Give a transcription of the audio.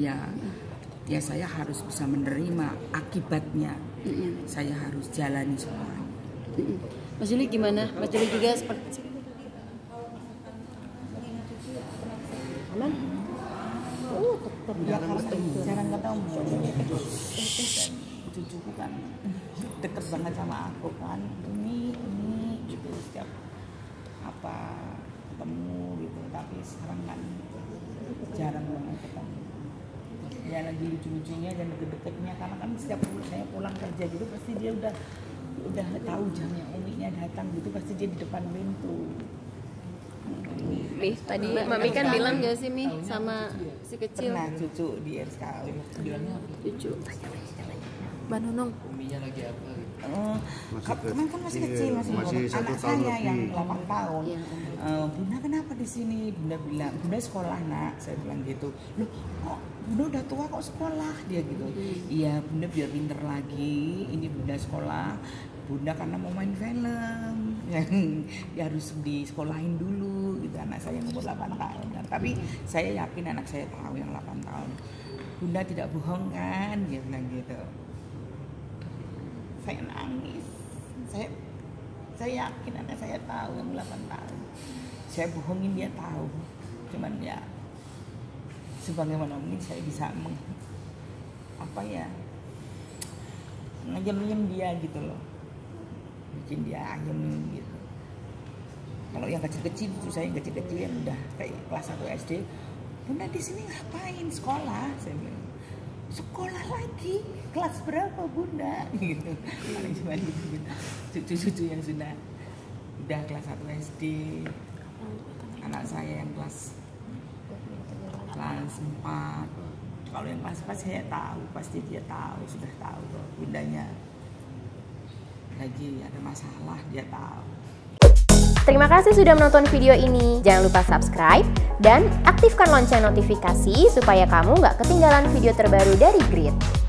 ya saya harus bisa menerima akibatnya. Saya harus jalani semua. Mas Juli gimana? Mas Juli juga seperti aman? Oh, tetap jarang ketemu. jarang ketemu. Cucuku kan deket banget sama aku kan. Ini ini gitu. Setiap apa ketemu gitu. Tapi sekarang kan jarang banget ketemu ya lagi lucu-lucunya dan deket-deketnya karena kan setiap saya pulang kerja gitu pasti dia udah udah tahu jamnya uminya datang gitu pasti dia di depan pintu. Mi, tadi Mami kan bilang gak sih Mi sama si kecil? Pernah cucu di RSKW cucu. Mbak Nunung, Uminya lagi apa gitu. Oh, ka- kemarin kan masih kecil masih, masih ngomong. satu anak tahun saya lebih. yang 8 tahun. Iya. Eh, bunda kenapa di sini? Bunda bilang bunda sekolah nak saya bilang gitu. Loh kok bunda udah tua kok sekolah? Dia gitu. Iya bunda biar pinter lagi. Ini bunda sekolah. Bunda karena mau main film. Ya harus disekolahin dulu gitu. Anak saya yang umur 8 tahun. Nah, tapi saya yakin anak saya tahu yang 8 tahun. Bunda tidak bohong kan? Dia bilang gitu saya nangis. Saya saya yakin anak saya tahu yang 8 tahun. Saya bohongin dia tahu. Cuman ya sebagaimana mungkin saya bisa meng, apa ya ngejemim dia gitu loh. Bikin dia ayem gitu. Kalau yang kecil-kecil itu saya yang kecil-kecil yang udah kayak kelas 1 SD bunda di sini ngapain? Sekolah saya bilang sekolah lagi? Kelas berapa bunda? Gitu. Paling cuma gitu cucu-cucu yang sudah udah kelas 1 SD anak saya yang kelas kelas 4 kalau yang kelas 4 saya tahu pasti dia tahu sudah tahu bundanya lagi ada masalah dia tahu. Terima kasih sudah menonton video ini. Jangan lupa subscribe dan aktifkan lonceng notifikasi supaya kamu nggak ketinggalan video terbaru dari Grid.